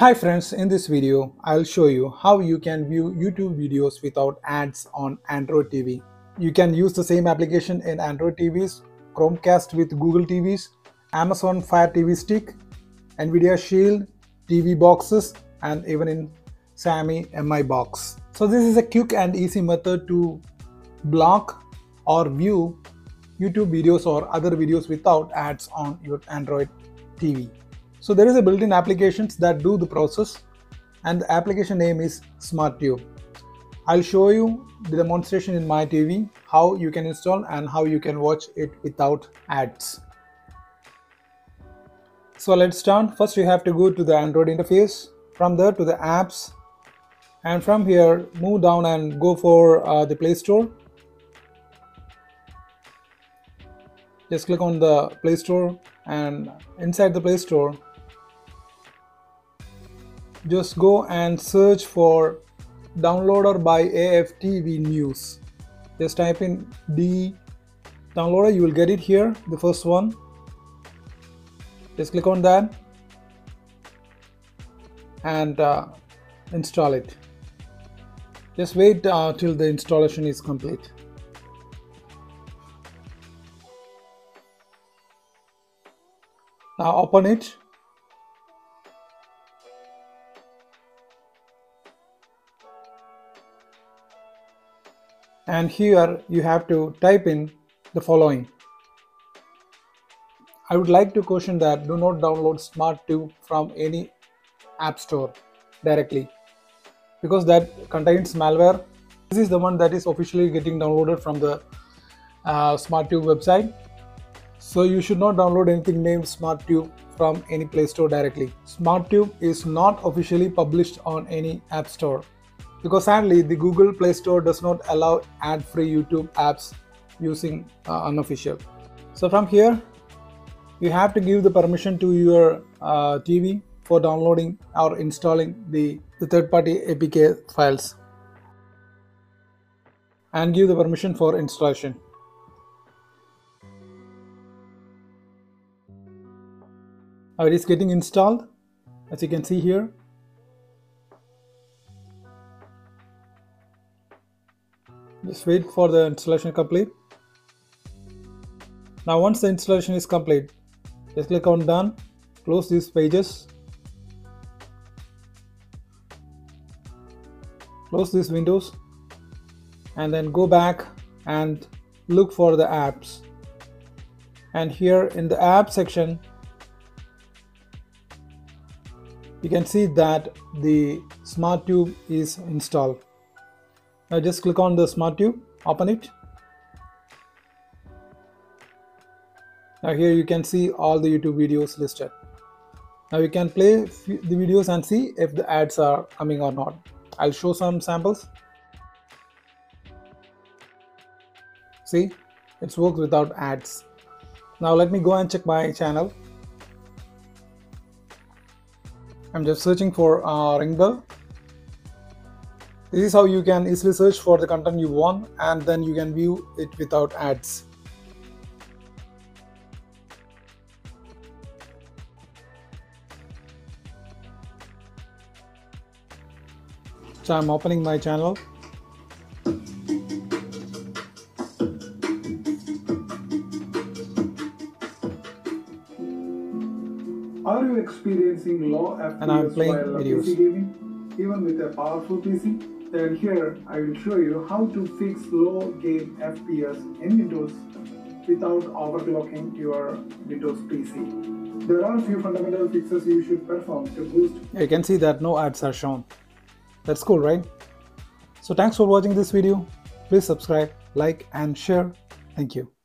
Hi friends, in this video, I'll show you how you can view YouTube videos without ads on Android TV. You can use the same application in Android TVs, Chromecast with Google TVs, Amazon Fire TV Stick, Nvidia Shield, TV boxes, and even in Xiaomi Mi box. So this is a quick and easy method to block or view YouTube videos or other videos without ads on your Android TV. So there is a built-in applications that do the process and the application name is SmartTube. I'll show you the demonstration in my TV, how you can install and how you can watch it without ads. So let's start. First you have to go to the Android interface, from there to the apps and from here move down and go for uh, the Play Store. Just click on the Play Store and inside the Play Store just go and search for downloader by AFTV News. Just type in D downloader, you will get it here, the first one. Just click on that and uh, install it. Just wait uh, till the installation is complete. Now open it and here you have to type in the following. I would like to caution that do not download SmartTube from any app store directly because that contains malware. This is the one that is officially getting downloaded from the uh, SmartTube website. So you should not download anything named SmartTube from any Play Store directly. SmartTube is not officially published on any app store because sadly the Google Play Store does not allow ad-free YouTube apps using uh, unofficial. So from here you have to give the permission to your uh, TV for downloading or installing the, the third-party APK files and give the permission for installation. Now it is getting installed as you can see here just wait for the installation complete. Now once the installation is complete just click on done. Close these pages. Close these windows. And then go back and look for the apps. And here in the app section you can see that the SmartTube is installed now just click on the SmartTube, open it. Now here you can see all the YouTube videos listed. Now you can play the videos and see if the ads are coming or not. I'll show some samples. See, it works without ads. Now let me go and check my channel. I'm just searching for uh, ring bell this is how you can easily search for the content you want and then you can view it without ads. So I'm opening my channel. Are you experiencing low FPS and I'm playing while videos. PC gaming, even with a powerful PC? Then here I will show you how to fix low game FPS in Windows without overclocking your Windows PC. There are a few fundamental fixes you should perform to boost. You can see that no ads are shown. That's cool, right? So thanks for watching this video. Please subscribe, like and share. Thank you.